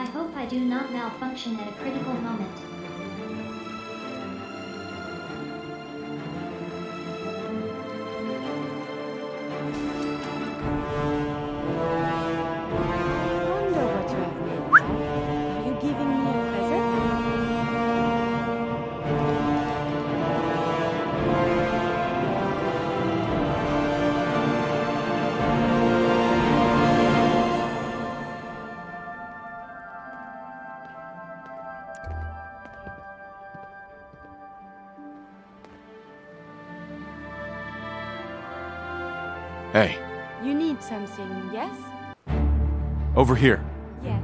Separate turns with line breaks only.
I hope I do not malfunction at a critical moment.
Hey,
You need something, yes?
over here.
Yes.